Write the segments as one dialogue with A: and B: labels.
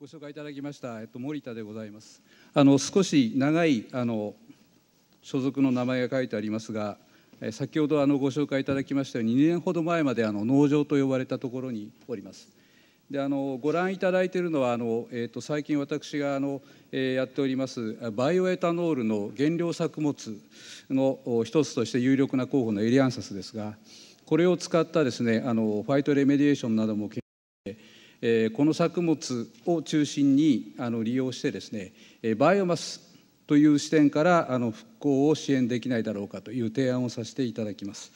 A: ご紹介いただきました、えっと、森田でございます。あの少し長いあの所属の名前が書いてありますが、先ほどあのご紹介いただきましたように2年ほど前まであの農場と呼ばれたところにおります。であのご覧いただいているのはあの、えーと、最近私があの、えー、やっておりますバイオエタノールの原料作物の一つとして有力な候補のエリアンサスですがこれを使ったですねあのファイトレメディエーションなども研え、この作物を中心にあの利用してですねえバイオマスという視点からあの復興を支援できないだろうかという提案をさせていただきます。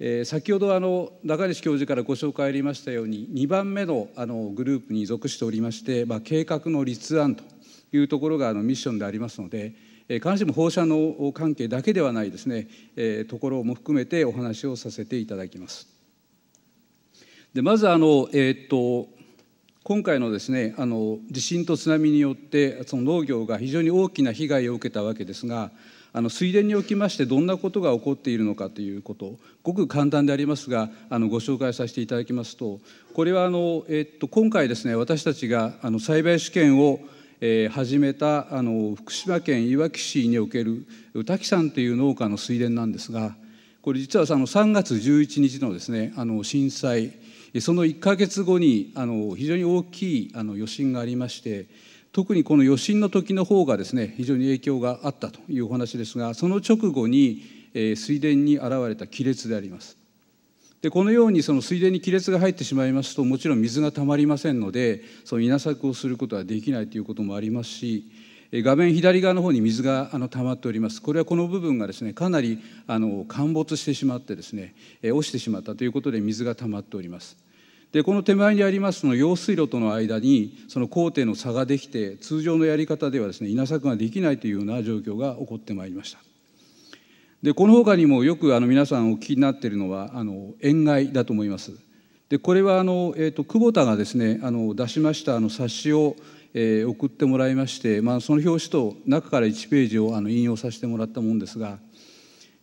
A: え、先ほどあの中西教授からご紹介ありましたように2番目のあのグループに属しておりまして、まあ、計画の立案というところがあのミッションでありますので、えー、必ずしも放射能関係だけではないですね、え、ところも含めてお話をさせていただきます。でまずあの、えー、っと今回のですねあの地震と津波によってその農業が非常に大きな被害を受けたわけですがあの水田におきましてどんなことが起こっているのかということごく簡単でありますがあのご紹介させていただきますとこれはあの、えっと、今回ですね私たちがあの栽培試験をえー、始めたあの福島県いわき市における滝さんという農家の水田なんですがこれ実はその3月11日のですねあの震災その1か月後にあの非常に大きいあの余震がありまして特にこの余震の時の方がですね非常に影響があったというお話ですがその直後に、えー、水田に現れた亀裂であります。でこのようにその水田に亀裂が入ってしまいますともちろん水がたまりませんのでその稲作をすることはできないということもありますし画面左側の方に水があの溜まっております。これはこの部分がですねかなりあの陥没してしまってですね落ちてしまったということで水が溜まっております。でこの手前にありますの用水路との間にその工程の差ができて通常のやり方ではですね稲作ができないというような状況が起こってまいりました。でこの他にもよくあの皆さんお聞きになっているのはあの塩害だと思います。でこれはあの、えーと、久保田がですねあの出しましたあの冊子をえー、送ってもらいまして、まあ、その表紙と中から1ページをあの引用させてもらったものですが、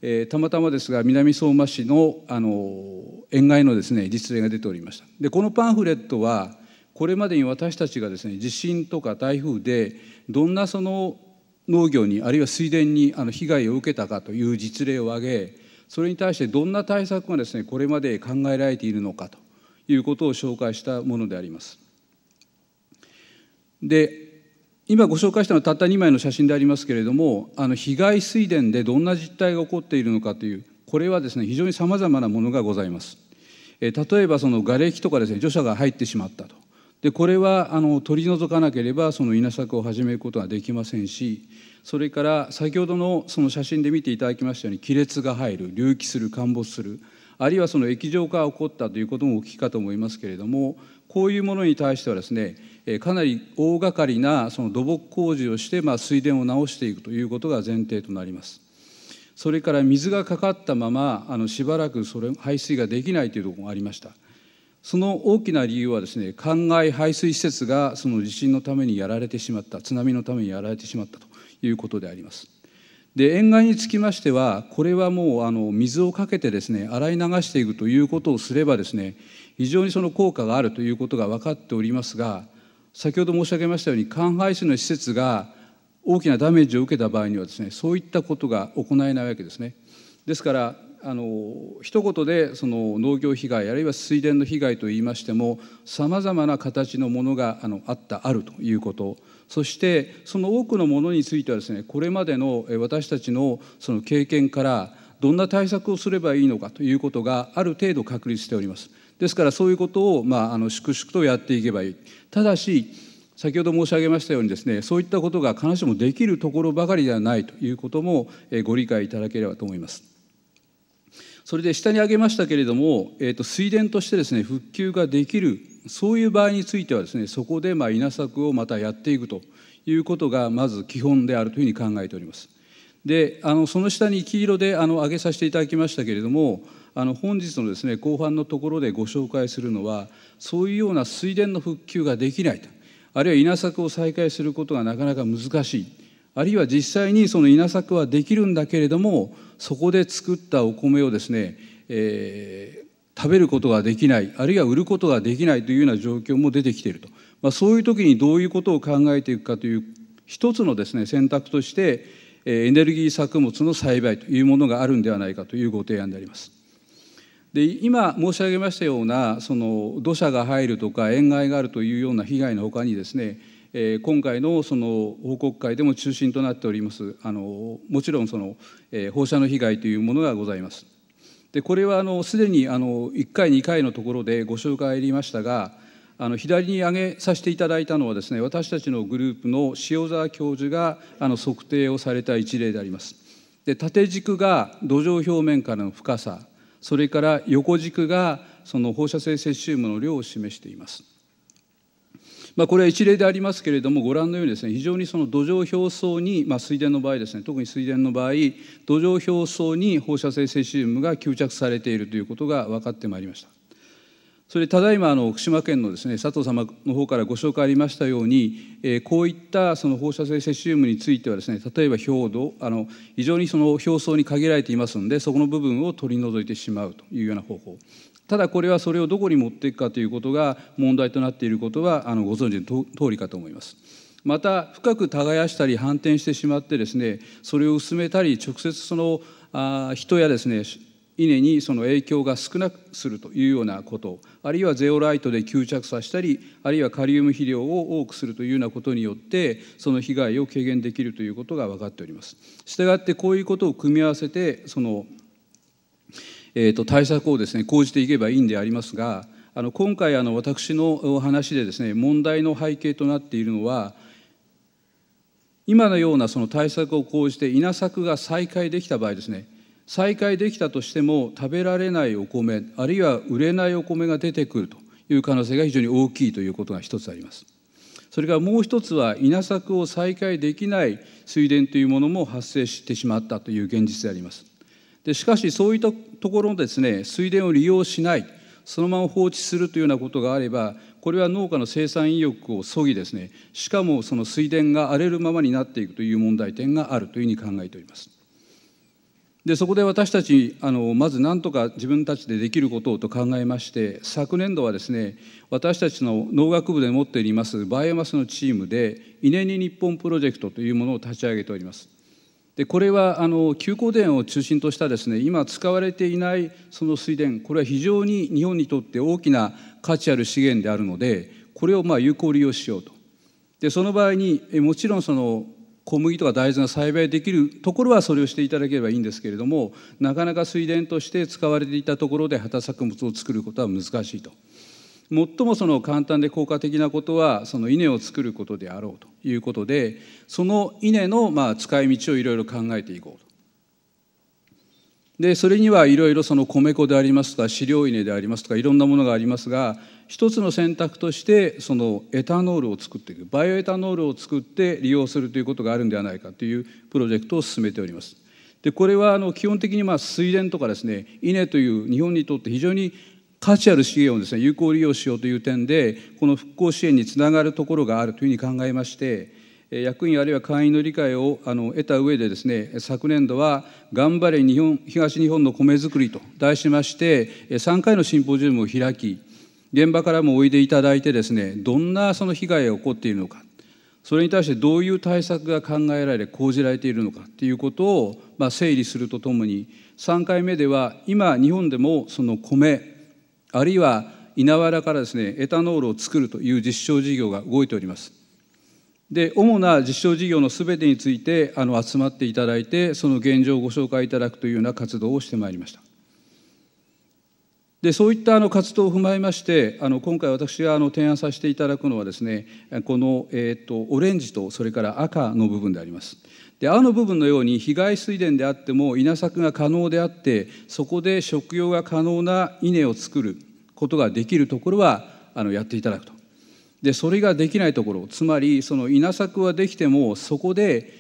A: えー、たまたまですが南相馬市のあの塩害のですね実例が出ておりましたでこのパンフレットはこれまでに私たちがですね地震とか台風でどんなその農業にあるいは水田にあの被害を受けたかという実例を挙げそれに対してどんな対策がですねこれまで考えられているのかということを紹介したものであります。で今ご紹介したのはたった2枚の写真でありますけれどもあの被害水田でどんな実態が起こっているのかというこれはですね非常にさまざまなものがございます。え例えばその瓦礫とかですね土砂が入ってしまったと。でこれはあの取り除かなければその稲作を始めることはできませんしそれから先ほどのその写真で見ていただきましたように亀裂が入る隆起する陥没するあるいはその液状化が起こったということもお聞きかと思いますけれどもこういうものに対してはですねかなり大掛かりなその土木工事をして、まあ、水田を直していくということが前提となります。それから水がかかったままあのしばらくそれ排水ができないというところがありました。その大きな理由はですね灌漑排水施設がその地震のためにやられてしまった津波のためにやられてしまったということであります。で塩害につきましてはこれはもうあの水をかけてですね洗い流していくということをすればですね非常にその効果があるということが分かっておりますが先ほど申し上げましたように灌漑水の施設が大きなダメージを受けた場合にはですねそういったことが行えないわけですね。ですからあの一言でその農業被害あるいは水田の被害といいましてもさまざまな形のものがあのあったあるということそしてその多くのものについてはですねこれまでの私たちのその経験からどんな対策をすればいいのかということがある程度確立しております。ですからそういうことを、まあ、あの粛々とやっていけばいいただし先ほど申し上げましたようにですねそういったことが必ずしもできるところばかりではないということもご理解いただければと思います。それで下に挙げましたけれども、えー、と水田としてですね復旧ができるそういう場合についてはですねそこでまあ稲作をまたやっていくということがまず基本であるというふうに考えております。であのその下に黄色であの挙げさせていただきましたけれどもあの本日のですね後半のところでご紹介するのはそういうような水田の復旧ができないとあるいは稲作を再開することがなかなか難しいあるいは実際にその稲作はできるんだけれどもそこで作ったお米をですね、えー、食べることができないあるいは売ることができないというような状況も出てきていると、まあ、そういう時にどういうことを考えていくかという一つのですね選択としてエネルギー作物の栽培というものがあるんではないかというご提案であります。で今申し上げましたようなその土砂が入るとか塩害があるというような被害のほかにですねえ今回のその報告会でも中心となっておりますあのもちろんその、え放射能被害というものがございます。でこれはあのすでにあの1回2回のところでご紹介ありましたがあの左に挙げさせていただいたのはですね私たちのグループの塩沢教授があの測定をされた一例であります。で縦軸が土壌表面からの深さそれから横軸がその放射性セシウムの量を示しています。まあ、これは一例でありますけれどもご覧のようにですね非常にその土壌表層に、まあ、水田の場合ですね特に水田の場合土壌表層に放射性セシウムが吸着されているということが分かってまいりました。それただいまの福島県のですね佐藤様の方からご紹介ありましたように、えー、こういったその放射性セシウムについてはですね例えば表土あの非常にその表層に限られていますのでそこの部分を取り除いてしまうというような方法ただこれはそれをどこに持っていくかということが問題となっていることはあのご存知の通りかと思います。また深く耕したり反転してしまってですねそれを薄めたり直接そのあ人やですね稲にその影響が少なくするというようなことあるいはゼオライトで吸着させたりあるいはカリウム肥料を多くするというようなことによってその被害を軽減できるということが分かっております。したがってこういうことを組み合わせてその、えー、と対策をですね講じていけばいいんでありますがあの今回あの私の話でですね問題の背景となっているのは今のようなその対策を講じて稲作が再開できた場合ですね再開できたとしても食べられないお米あるいは売れないお米が出てくるという可能性が非常に大きいということが一つあります。それからもう一つは稲作を再開できない水田というものも発生してしまったという現実であります。でしかしそういったところのですね水田を利用しないそのまま放置するというようなことがあればこれは農家の生産意欲をそぎですねしかもその水田が荒れるままになっていくという問題点があるというふうに考えております。でそこで私たちあのまず何とか自分たちでできることをと考えまして昨年度はですね私たちの農学部で持っていますバイオマスのチームで稲に日本プロジェクトというものを立ち上げております。でこれはあの休耕田を中心としたですね今使われていないその水田これは非常に日本にとって大きな価値ある資源であるのでこれをまあ有効利用しようと。でその場合にもちろんその小麦とか大豆が栽培できるところはそれをしていただければいいんですけれどもなかなか水田として使われていたところで畑作物を作ることは難しいと。最もその簡単で効果的なことはその稲を作ることであろうということでその稲のまあ使い道をいろいろ考えていこうと。でそれにはいろいろその米粉でありますとか飼料稲でありますとかいろんなものがありますが一つの選択としてそのエタノールを作っていくバイオエタノールを作って利用するということがあるんではないかというプロジェクトを進めております。でこれはあの基本的にまあ水田とかですね稲という日本にとって非常に価値ある資源をですね有効利用しようという点でこの復興支援につながるところがあるというふうに考えまして役員あるいは会員の理解をあの得た上でですね昨年度は「頑張れ日本東日本の米作り」と題しまして3回のシンポジウムを開き現場からもおいでいただいてですねどんなその被害が起こっているのかそれに対してどういう対策が考えられ講じられているのかということを、まあ、整理するとともに3回目では今日本でもその米あるいは稲わらからですねエタノールを作るという実証事業が動いております。で主な実証事業のすべてについてあの集まっていただいてその現状をご紹介いただくというような活動をしてまいりました。でそういったあの活動を踏まえましてあの今回私があの提案させていただくのはですねこの、えーと、オレンジとそれから赤の部分であります。で青の部分のように被害水田であっても稲作が可能であってそこで食用が可能な稲を作ることができるところはあのやっていただくと。でそれができないところ。つまりその稲作はできてもそこで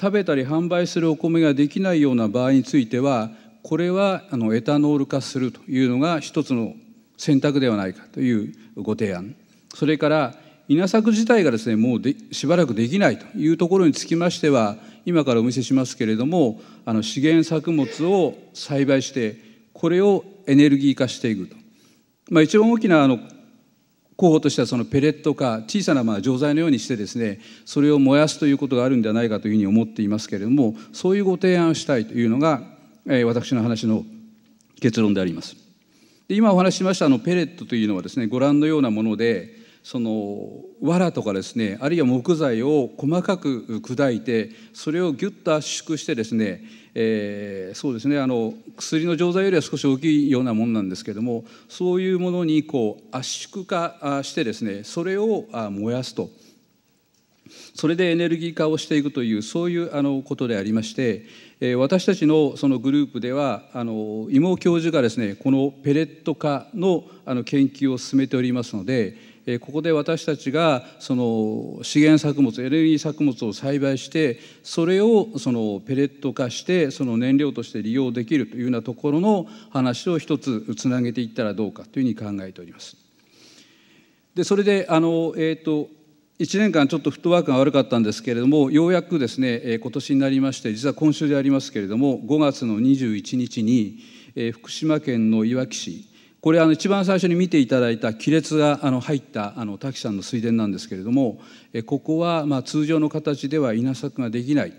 A: 食べたり販売するお米ができないような場合についてはこれはあのエタノール化するというのが一つの選択ではないかというご提案。それから稲作自体がですねもうでしばらくできないというところにつきましては今からお見せしますけれどもあの資源作物を栽培してこれをエネルギー化していくと、まあ、一番大きなあの候補としてはそのペレット化小さなまあ錠剤のようにしてですねそれを燃やすということがあるんではないかというふうに思っていますけれどもそういうご提案をしたいというのが、えー、私の話の結論であります。で今お話ししましたあのペレットというのはですねご覧のようなものでその藁とかですねあるいは木材を細かく砕いてそれをギュッと圧縮してですね、えー、そうですねあの薬の錠剤よりは少し大きいようなものなんですけどもそういうものにこう圧縮化してですねそれを燃やすと。それでエネルギー化をしていくというそういうあのことでありまして私たちのそのグループではあの妹教授がですねこのペレット化のあの研究を進めておりますのでここで私たちがその資源作物エネルギー作物を栽培してそれをそのペレット化してその燃料として利用できるというようなところの話を一つつなげていったらどうかというふうに考えております。でそれであの、えーと、1年間ちょっとフットワークが悪かったんですけれどもようやくですね今年になりまして実は今週でありますけれども5月の21日に福島県のいわき市これあの一番最初に見ていただいた亀裂があの入ったあの滝さんの水田なんですけれどもここはまあ通常の形では稲作ができない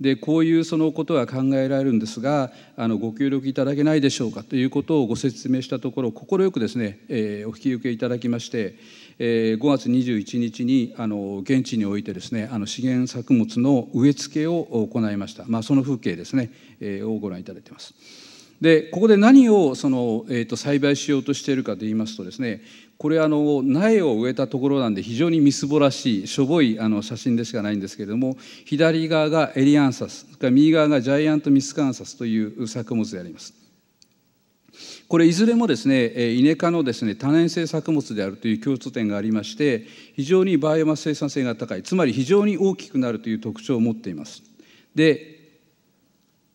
A: でこういうそのことが考えられるんですがあのご協力いただけないでしょうかということをご説明したところ快くですね、えー、お引き受けいただきまして、えー、5月21日にあの現地においてですねあの資源作物の植え付けを行いました、まあ、その風景ですね、えー、をご覧いただいています。でここで何をその、えーと、栽培しようとしているかといいますとですねこれあの苗を植えたところなんで非常にみすぼらしいしょぼいあの写真でしかないんですけれども左側がエリアンサス右側がジャイアントミスカンサスという作物であります。これいずれもですねイネ科のですね多年生作物であるという共通点がありまして非常にバイオマス生産性が高いつまり非常に大きくなるという特徴を持っています。で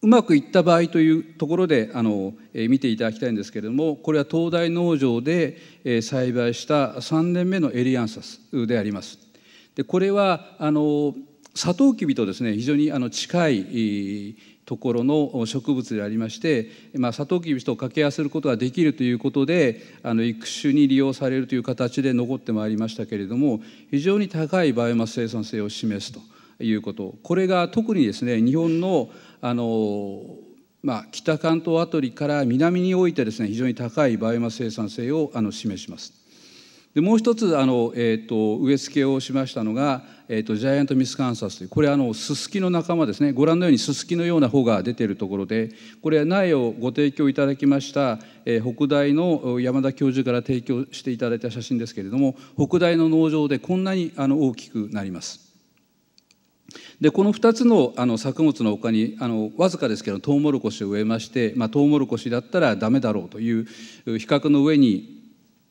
A: うまくいった場合というところであの、えー、見ていただきたいんですけれどもこれは東大農場で、えー、栽培した3年目のエリアンサスであります。でこれはあのサトウキビとですね非常にあの近いところの植物でありまして、まあ、サトウキビと掛け合わせることができるということであの育種に利用されるという形で残ってまいりましたけれども非常に高いバイオマス生産性を示すということこれが特にですね日本のあのまあ、北関東辺りから南においてですね非常に高いバイオマス生産性をあの示します。でもう一つあの、えーと、植え付けをしましたのが、えーと、ジャイアントミスカンサスというこれあのススキの仲間ですねご覧のようにススキのような穂が出ているところでこれは苗をご提供いただきました、えー、北大の山田教授から提供していただいた写真ですけれども北大の農場でこんなにあの大きくなります。でこの2つのあの作物のほかにあのわずかですけどトウモロコシを植えまして、まあ、トウモロコシだったらダメだろうという比較の上に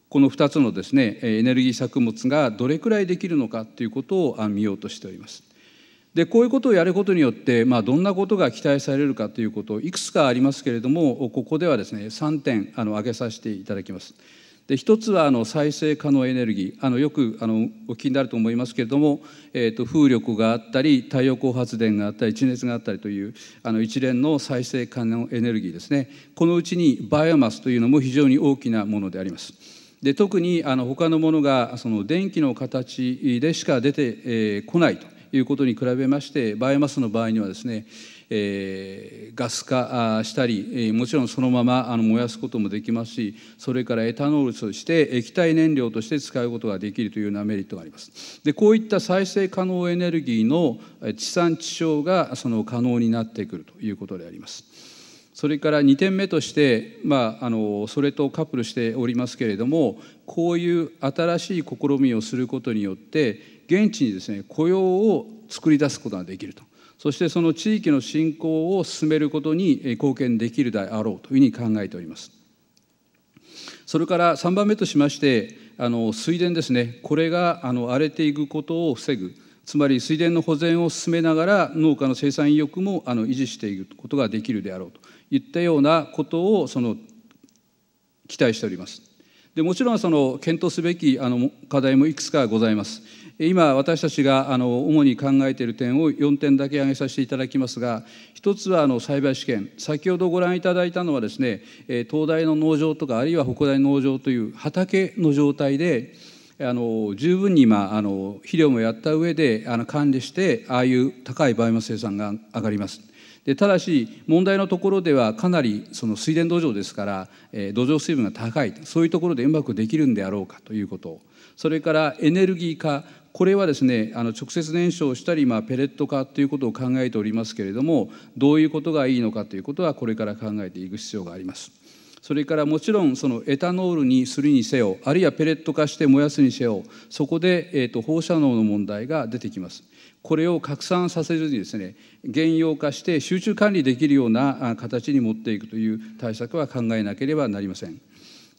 A: この2つのですねエネルギー作物がどれくらいできるのかということを見ようとしております。でこういうことをやることによって、まあ、どんなことが期待されるかということいくつかありますけれどもここではですね3点あの挙げさせていただきます。で一つはあの再生可能エネルギー。あのよくあのお聞きになると思いますけれども、えーと、風力があったり太陽光発電があったり地熱があったりというあの一連の再生可能エネルギーですね。このうちにバイオマスというのも非常に大きなものであります。で特にあの他のものがその電気の形でしか出てこ、ないと。いうことに比べましてバイオマスの場合にはですねえー、ガス化したり、えー、もちろんそのままあの燃やすこともできますしそれからエタノールとして液体燃料として使うことができるというようなメリットがあります。でこういった再生可能エネルギーの地産地消がその可能になってくるということであります。それから2点目として、まあ、あのそれとカップルしておりますけれどもこういう新しい試みをすることによって現地にですね雇用を作り出すことができるとそしてその地域の振興を進めることに貢献できるであろうというふうに考えております。それから3番目としましてあの水田ですねこれがあの荒れていくことを防ぐつまり水田の保全を進めながら農家の生産意欲もあの維持していくことができるであろうといったようなことをその期待しております。でもちろんその検討すべきあの課題もいくつかございます。今私たちがあの主に考えている点を4点だけ挙げさせていただきますが一つはあの栽培試験。先ほどご覧いただいたのはですね東大の農場とかあるいは北大農場という畑の状態であの十分に今あの肥料もやった上であの管理してああいう高いバイオマス生産が上がります。でただし問題のところではかなりその水田土壌ですから、えー、土壌水分が高いそういうところでうまくできるんであろうかということ。それからエネルギー化これはですねあの直接燃焼したり、まあ、ペレット化ということを考えておりますけれどもどういうことがいいのかということはこれから考えていく必要があります。それからもちろんそのエタノールにするにせよあるいはペレット化して燃やすにせよそこで、えーと、放射能の問題が出てきます。これを拡散させずにですね原用化して集中管理できるような形に持っていくという対策は考えなければなりません。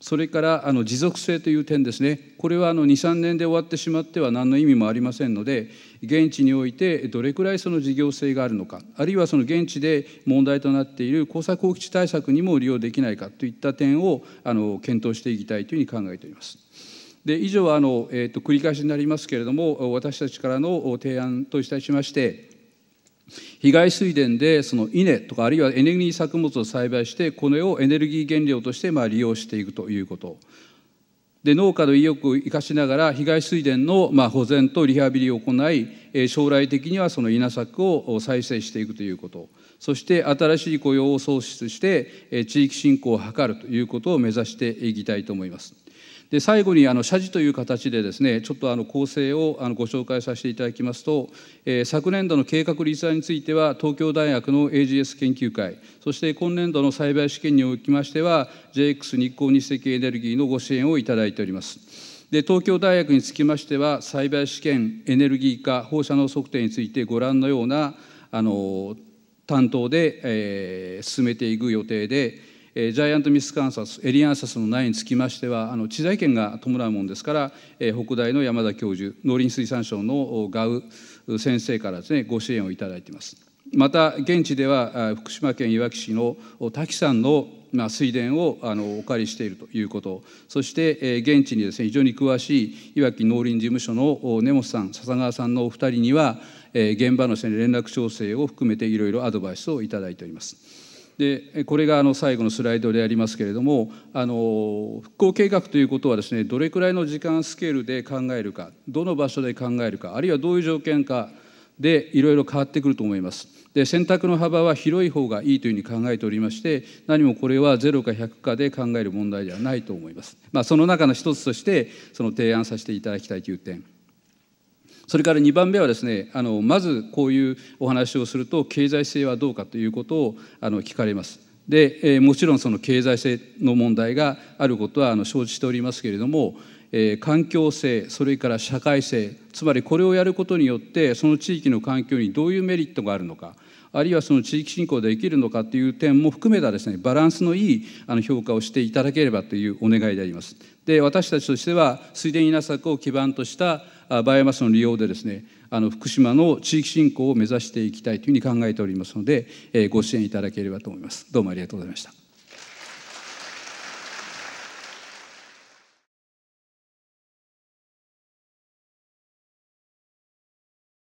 A: それからあの持続性という点ですねこれは23年で終わってしまっては何の意味もありませんので現地においてどれくらいその事業性があるのかあるいはその現地で問題となっている耕作放棄地対策にも利用できないかといった点をあの検討していきたいというふうに考えております。で以上はあの、えーと、繰り返しになりますけれども私たちからの提案といたしまして被害水田でその稲とかあるいはエネルギー作物を栽培してこれをエネルギー原料としてまあ利用していくということで農家の意欲を生かしながら被害水田のまあ保全とリハビリを行い将来的にはその稲作を再生していくということそして新しい雇用を創出して地域振興を図るということを目指していきたいと思います。で最後にあの謝辞という形でですねちょっとあの構成をあのご紹介させていただきますと、えー、昨年度の計画立案については東京大学の AGS 研究会そして今年度の栽培試験におきましては JX 日光日赤エネルギーのご支援をいただいております。で東京大学につきましては栽培試験エネルギー化放射能測定についてご覧のようなあの担当で、えー、進めていく予定でジャイアントミスカンサスエリアンサスの苗につきましてはあの知財権が伴うものですから、え北大の山田教授農林水産省のガウ先生からですねご支援をいただいています。また現地では福島県いわき市の滝さんのまあ、水田をあのお借りしているということそして、え現地にですね非常に詳しいいわき農林事務所の根本さん笹川さんのお二人には、え現場の、連絡調整を含めていろいろアドバイスをいただいております。でこれがあの最後のスライドでありますけれどもあの復興計画ということはですねどれくらいの時間スケールで考えるかどの場所で考えるかあるいはどういう条件かでいろいろ変わってくると思います。で選択の幅は広い方がいいというふうに考えておりまして何もこれは0か100かで考える問題ではないと思います。まあ、その中の一つとしてその提案させていただきたいという点。それから2番目はですねあのまずこういうお話をすると経済性はどうかということをあの聞かれます。で、えー、もちろんその経済性の問題があることはあの承知しておりますけれども、えー、環境性それから社会性つまりこれをやることによってその地域の環境にどういうメリットがあるのかあるいはその地域振興できるのかという点も含めたですねバランスのいいあの評価をしていただければというお願いであります。で私たちとしては水田稲作を基盤としたバイオマスの利用でですねあの福島の地域振興を目指していきたいというふうに考えておりますので、えー、ご支援いただければと思いますどうもありがとうございました